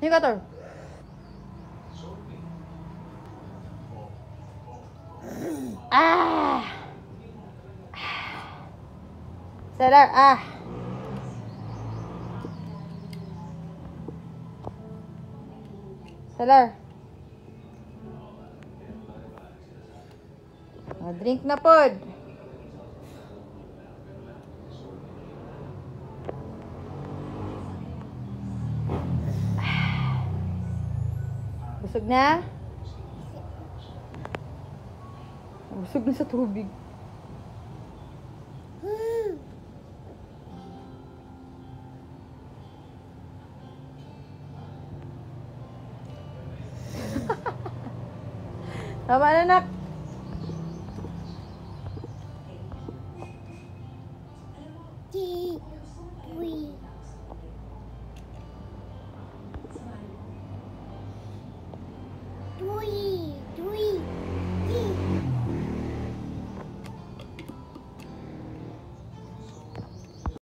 Cutter. Ah! Seller, ah! Ah, drink na pod. Busog na? Busog na sa tubig. Tama na, nak.